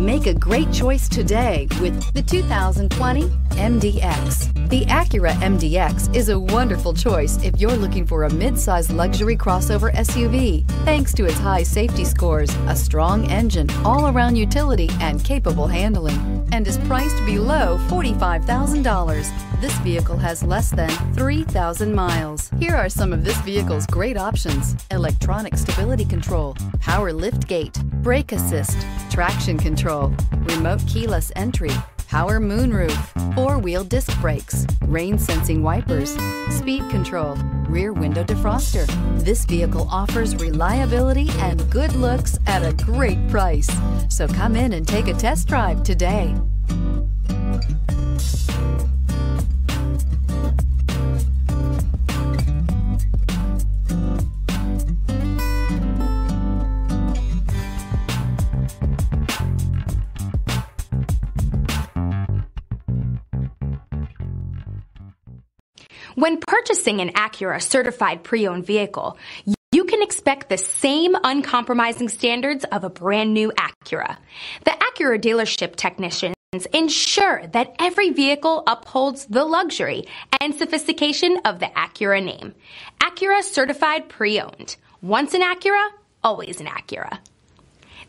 Make a great choice today with the 2020 MDX. The Acura MDX is a wonderful choice if you're looking for a mid-size luxury crossover SUV. Thanks to its high safety scores, a strong engine, all-around utility, and capable handling, and is priced below $45,000. This vehicle has less than 3,000 miles. Here are some of this vehicle's great options. Electronic stability control, power lift gate, brake assist, traction control, remote keyless entry, power moonroof, four-wheel disc brakes, rain sensing wipers, speed control, rear window defroster. This vehicle offers reliability and good looks at a great price. So come in and take a test drive today. When purchasing an Acura certified pre-owned vehicle, you can expect the same uncompromising standards of a brand new Acura. The Acura dealership technicians ensure that every vehicle upholds the luxury and sophistication of the Acura name. Acura certified pre-owned. Once an Acura, always an Acura.